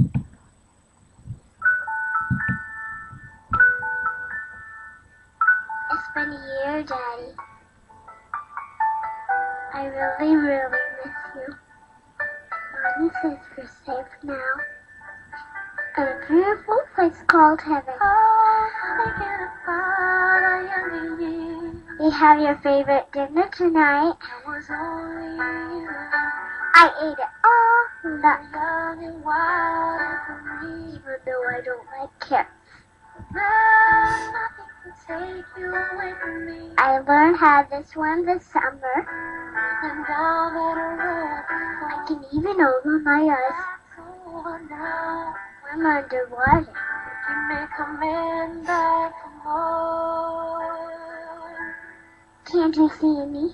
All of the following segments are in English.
It's been a year, Daddy. I really, really miss you. Mommy says we're safe now. In a beautiful place called heaven. We have your favorite dinner tonight. I ate it all. Look. Even though I don't like carrots. I learned how to swim this summer. I, I can even open my eyes. I'm underwater. Can't you see me?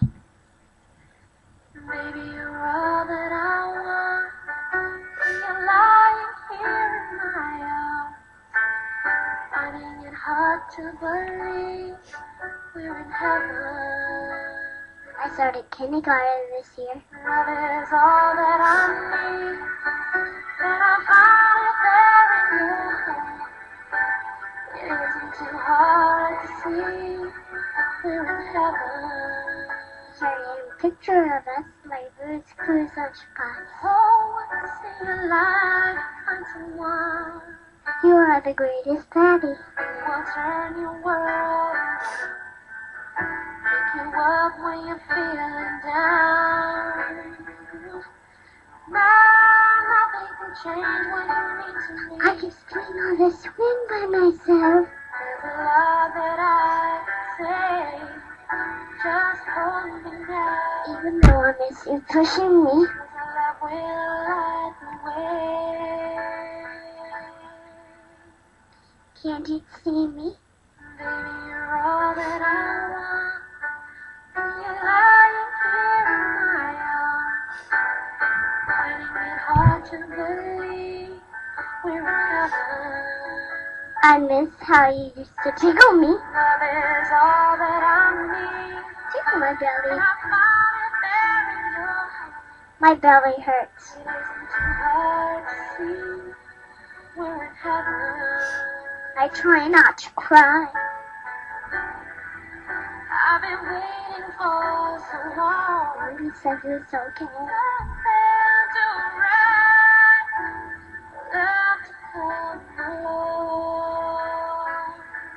Maybe all that I want. When you're lying here in my arms, finding it hard to believe we're in heaven. I started kindergarten this year. Love is all that I need, and I found it there in your hand. It isn't too hard to see we're in heaven. Picture of us, my roots, cruise. Oh, see the light, find someone You are the greatest daddy. turn your world. Pick you up when you're feeling down. Now nothing can change what you mean to. I just doing all this swim by myself. Even though I miss you pushing me. Can't you see me? Baby, you're all that I want. When you're lying here in my arms, finding it hard to believe we're in heaven. I miss how you used to tickle me. Love is all that I need, my belly. I found it there in your hand. My belly hurts. It isn't too hard to see we're in heaven. I try not to cry. I've been waiting for so long. Mommy says it's okay.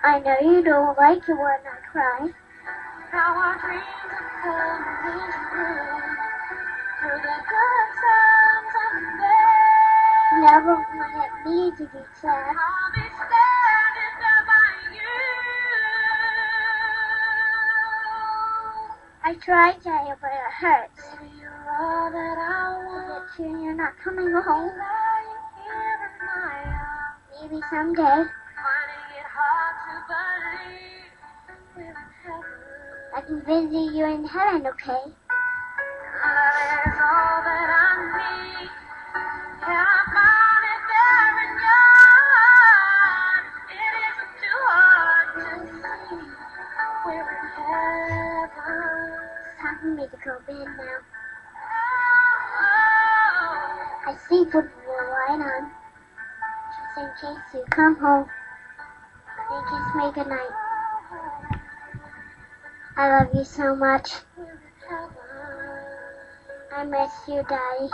I know you don't like it when I cry. Now our dreams are coming true. Through the good times and bad. Never wanted me to be sad. I'll be standing there by you. I tried to, but it hurts. Baby, you're all that I want. But you- you're not coming home. Lying here in my arms. Maybe someday. Hard to see we're in heaven. It's time for me to go bed now. I sleep with the light on. Just you come home. And kiss me goodnight. I love you so much. I miss you, Daddy.